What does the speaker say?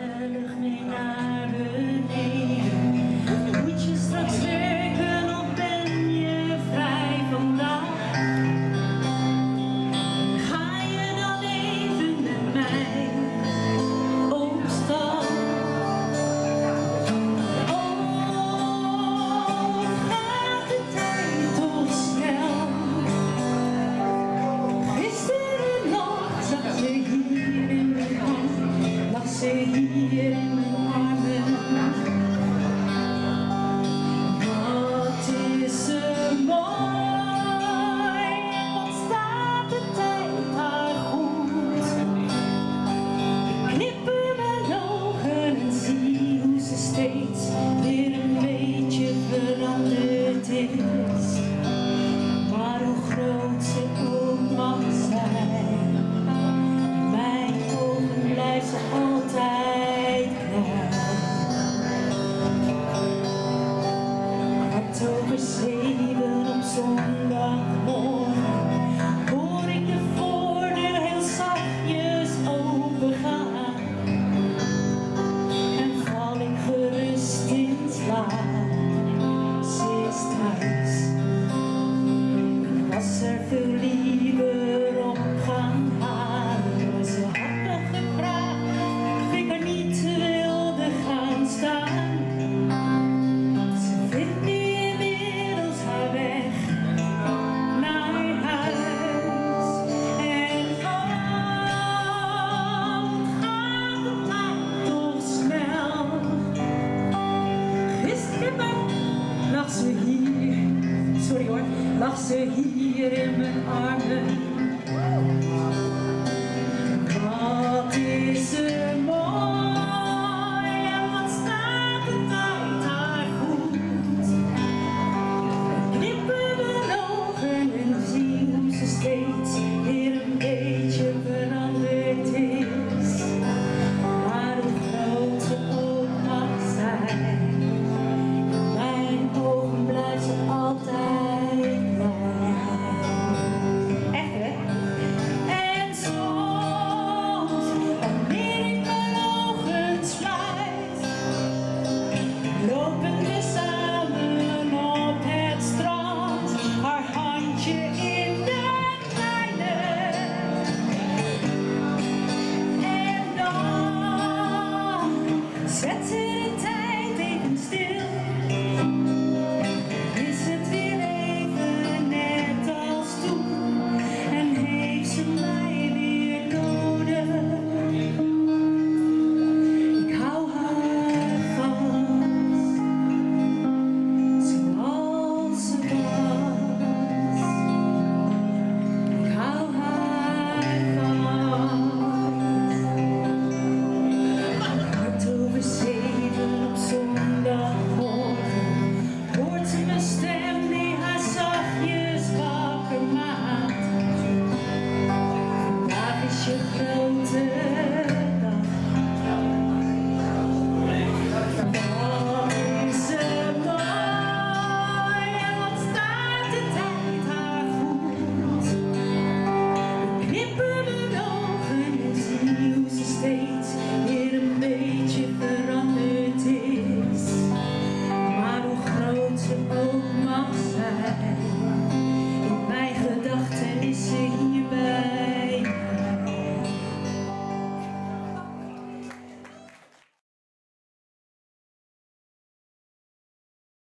Hallelujah. Lag ze hier, in mijn armen.